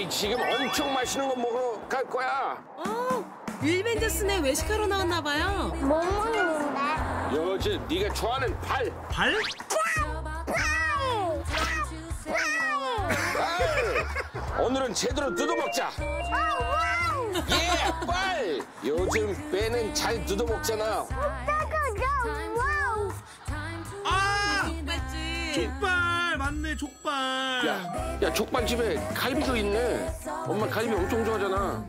우리 지금 엄청 맛있는 거 먹으러 갈 거야. 어, 윌벤저스네 외식하러 나왔나 봐요. 뭐 먹는데? 요즘 네가 좋아하는 발. 발? 발. 오늘은 제대로 뜯어먹자. 예, 발. 요즘 빼는 잘 뜯어먹잖아. 아! 야, 야 족발집에 갈비도 있네. 엄마 갈비 엄청 좋아하잖아.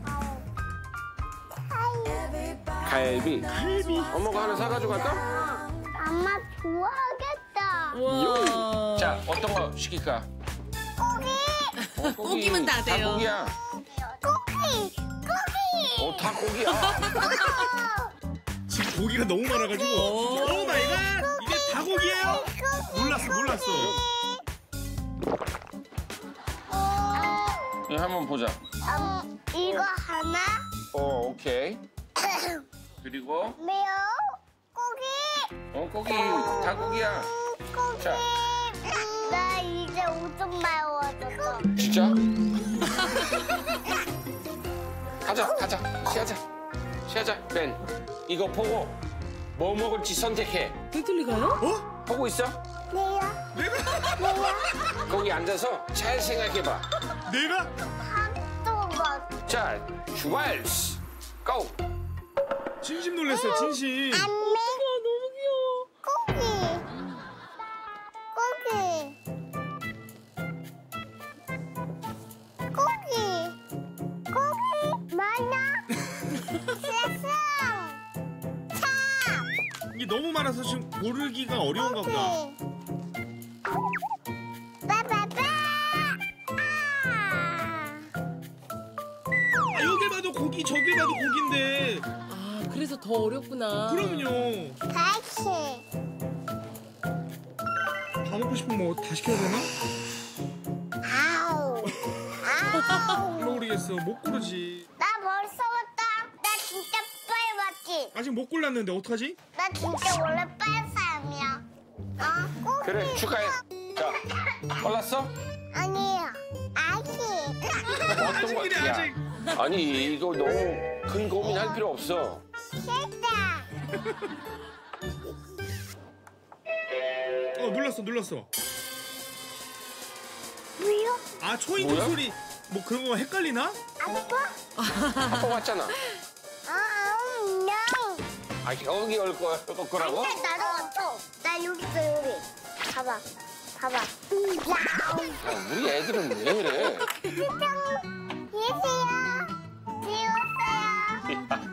갈비. 갈비. 엄마가 하나 사가지고 갈까? 엄마 좋아하겠다. 우와. 자, 어떤 거 시킬까? 고기, 고기면 다 돼요. 다 고기야. 고기, 고기. 어, 다 고기야. 지금 고기가 너무 많아가지고. Oh my god! 이게 다 고기예요? 몰랐어 몰랐어. 예, 한번 보자. 음, 이거 하나, 어, 오케이. 그리고 매우 고기, 어, 고기 다 고기야. 고기. 자. 나 이제 오줌 매워졌어. 진짜? 가자, 가자. 시하자. 시하자. 벤, 이거 보고 뭐 먹을지 선택해. 배틀리 가요? 어? 보고 있어? 내야, 내가? 거기 앉아서 잘 생각해봐. 내가? 밥도 먹. 자, 출발! 고! 진심 놀랐어 진심. 안매 너무 귀여워. 고기, 고기, 고기, 고기 많아. 세상, 참. 이게 너무 많아서 지금 고르기가 어려운가 보다. 고기 저기 봐도 고기인데. 아, 그래서 더 어렵구나. 그럼요. 다시. 다 먹고 싶으면 뭐 다 시켜야 되나? 아우. 아우. 모르겠어 못 고르지. 나 벌써 왔다. 나 진짜 빨리 왔지. 아직 못 골랐는데 어떡하지? 나 진짜 원래 빨리 사람이야. 어? 고기. 그래, 축하해. 자, 골랐어? 아니야. 아기. 어떤 거? 아직이래 야, 아직. 아니, 이거 너무 큰 고민할 필요 없어. 어 눌렀어 눌렀어. 왜요? 아 초인종 뭐야? 소리 뭐 그런 거 헷갈리나? 아빠? 아빠 왔잖아. 아, 음, no. 아, 여기 올 거야. 올 거라고? 아니, 나도 왔어. 나 여기 있어, 여기. 봐봐. 봐봐. 야, 우리 애들은 왜 이래?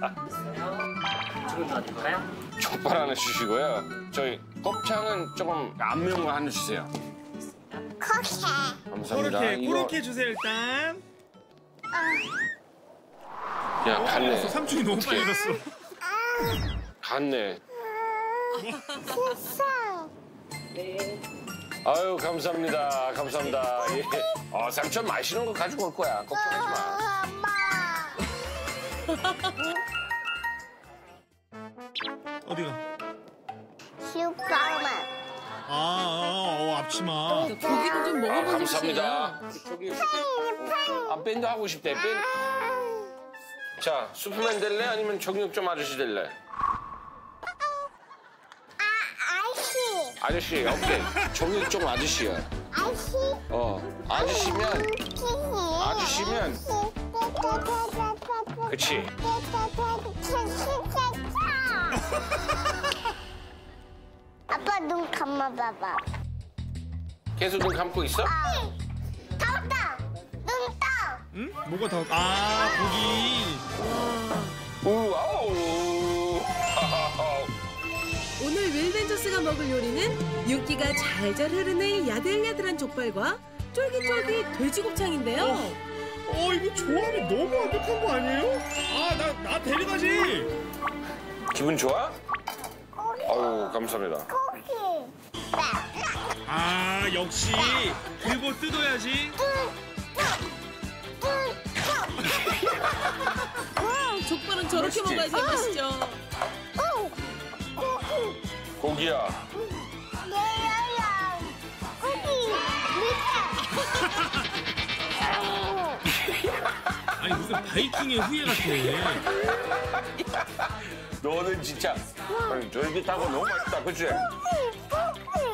안녕히 계세요. 족발 하나 주시고요. 저희 곱창은 조금 안 매운 거 하나 주세요. 코케. 감사합니다. 이거- 그렇게 주세요 일단. 야, 갔네. 삼촌이 너무 빨리 갔어. 갔네. 세상. 아유, 감사합니다. 감사합니다. 예. 어, 삼촌 맛있는 거 가지고 올 거야. 걱정하지 마. 어, 엄마. 어디가? 슈퍼맨. 아, 아, 어, 앞치마. 고기도 좀 아, 먹어보고 싶어요. 감사합니다. 저기, 아, 밴드 하고 싶대. 밴드. 자, 슈퍼맨 될래? 아니면 정육점 아저씨 될래? 아. 아저씨, 오케이. 정육점 아저씨야. 아이씨. 어, 아저씨면, 아저씨면. 그치. 아빠 눈 감아봐봐. 계속 눈 감고 있어? 아, 떴다. 눈 떠. 응? 뭐가 다? 아, 고기. 우와우. 오늘 윌벤저스가 먹을 요리는 윤기가 잘잘 흐르는 야들야들한 족발과 쫄깃쫄깃 돼지곱창인데요. 어, 이거 조합이 너무 완벽한 거 아니에요? 아, 나, 나 데려가지. 기분 좋아? 아유, 감사합니다. 고기. 아, 역시 들고 뜯어야지. 족발은 저렇게 맛있지? 먹어야 제맛이죠. 고기야. 아니 무슨 바이킹의 후예 같아. 너는 진짜 아니, 쫄깃하고 너무 맛있다, 그치?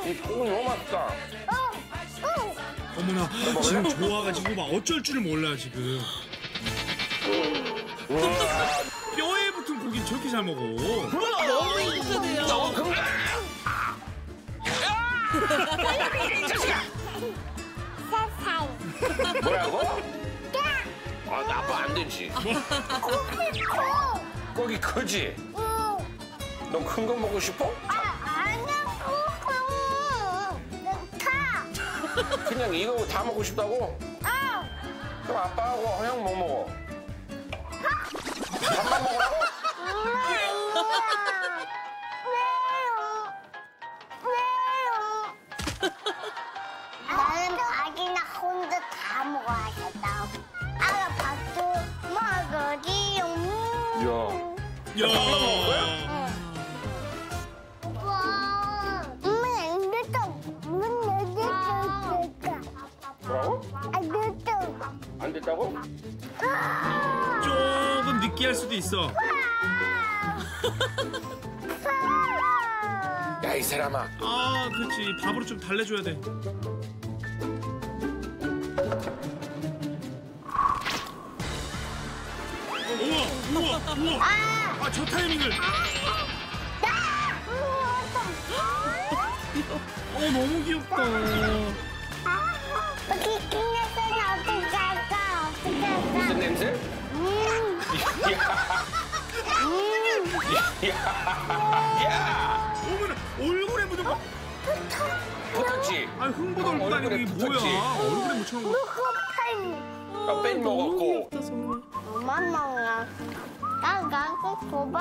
이 콩이 너무 맛있다. 어머나 지금 좋아가지고 막 어쩔 줄을 몰라 지금. 뼈에 붙은 고기 저렇게 잘 먹어. 너무 행복하네요. 너무 큰 거야. 이 자식아. 사사이. 뭐라고? 아, 나빠 안 되지. 거기 크지? 너큰거 먹고 싶어? 아, 아니야, 콩콩. 가. 그냥 이거 다 먹고 싶다고? 아, 그럼 아빠하고 형뭐 먹어? 밥만 먹으라고? 나는 조금 느끼할 수도 있어. 야, 이 사람아. 아, 그렇지. 밥으로 좀 달래줘야 돼. 우와, 우와, 우와. 아, 저 타이밍을. 어, 너무 귀엽다. 어떻게 할까? 어떻게 할까? 무슨 냄새? 음, 야. 야. 야. 어머나, 얼굴에 묻은 거. 붙었지? 아니, 흥보도 얼굴 아니고 붙었지? 뭐야. 얼굴에 묻혀놓은 거. 무겁다니. 아, 뺀 먹었고. 귀엽다 정말. 나 나도 줘봐.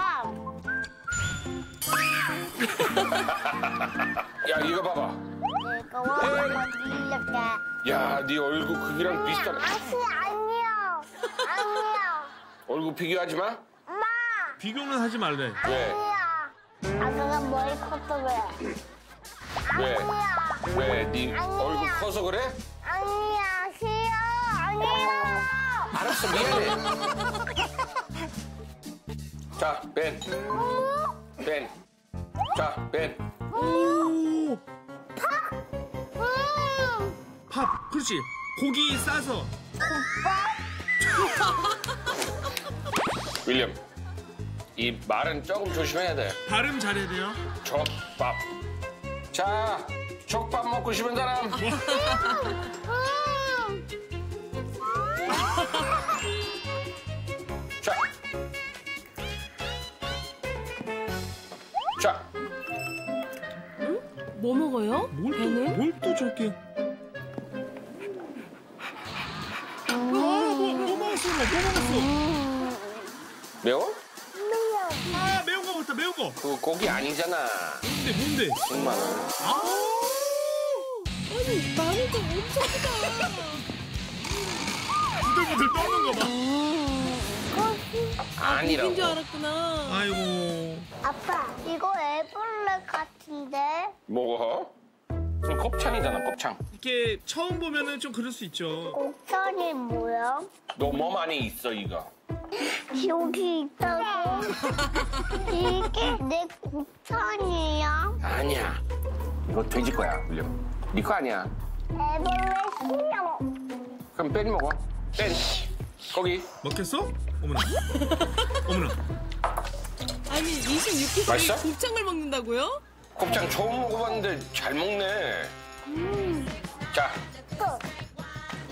야, 이거 봐봐. 내가 원하는 밀려게. 야, 네 얼굴 크기랑 비슷한. 아시 아니야. 아니야. 얼굴 비교하지 마. 엄마. 비교는 하지 말래. 왜? 아니야. 아가가 머리 컸어 왜? 왜? 아니야. 왜? 네 아니야. 얼굴 커서 그래? 아니야. 싫어. 아니야. 알았어, 미안해. 자, 뺀. 뺀. 자, 뺀. 오, 음. 밥. 그렇지. 고기 싸서. 윌리엄. 이 말은 조금 조심해야 돼. 발음 잘해야 돼요. 족밥. 자, 족밥 먹고 싶은 사람. 음. 자. 자, 뭐 먹어요? 배는? 뭘 또 저렇게. 매워? 아, 매운 거 먹었다, 매운 거. 그 고기 아니잖아. 뭔데, 뭔데? 정말. 아, 아니 마늘도 엄청 크다. 부들부들 떠는 거 봐. 아니라고. 고기인 줄 알았구나. 아이고. 아빠, 이거 애벌레 같은데? 뭐가? 그럼 곱창이잖아, 곱창. 이렇게 처음 보면은 좀 그럴 수 있죠. 곱창이 뭐야? 너몸 안에 있어, 이거. 여기 있다고? 이게 내 곱창이야? 아니야. 이거 돼지 거야, 윌리엄. 네거 아니야. 애벌레 싫어. 그럼 뺀 먹어. 뺀. 거기. 먹겠어? 어머나. 어머나. 아니 26개월이 맛있어? 곱창을 먹는다고요? 곱창 처음 먹어봤는데 잘 먹네. 자, 또.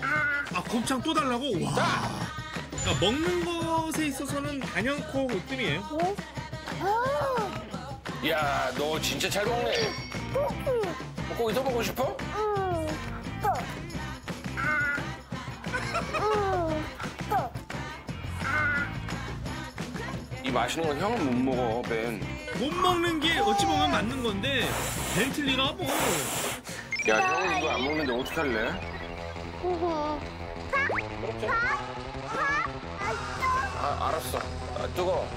아, 곱창 또 달라고? 와. 그러니까 먹는 것에 있어서는 단연코 으뜸이에요. 어, 야, 너 진짜 잘 먹네. 고기 더 먹고 싶어? 음, 또. 아. 음, 또. 이 맛있는 건 형은 못 먹어, 벤. 못 먹는 게 어찌 보면 맞는 건데 벤틀리가 뭐. 야, 형은 이거 안 먹는데 어떡할래? 음. 아, 알았어. 아, 뜨거.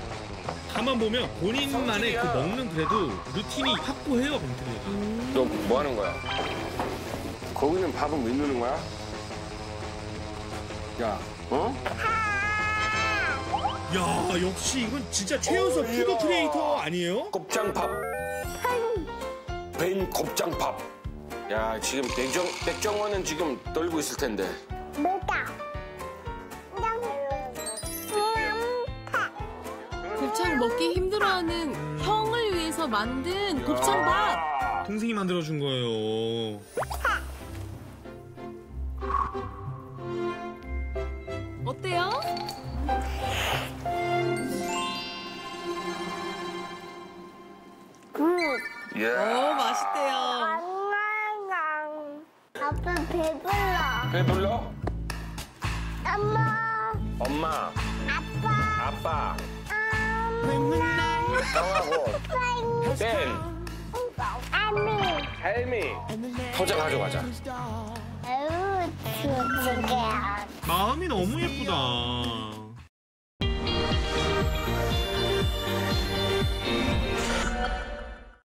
가만 보면 본인만의 그 먹는 그래도 루틴이 확고해요 벤틀리가. 너 뭐 하는 거야? 거기는 밥은 왜 넣는 거야? 야, 어? 야 역시 이건 진짜 최연소 food creator 아니에요? 곱창밥. 벤 곱창밥. 야 지금 백종 백종원은 지금 떨고 있을 텐데. 뭐다? 곱창 먹기 힘들어하는 형을 위해서 만든 곱창밥. 동생이 만들어준 거예요. 어때요? Good. 예. 오, 맛있대요. 아빠 배불러. 배불러? 엄마, 엄마, 아빠, 아빠, 하고. 헬미. 포장 가져가자. 마음이 너무 예쁘다.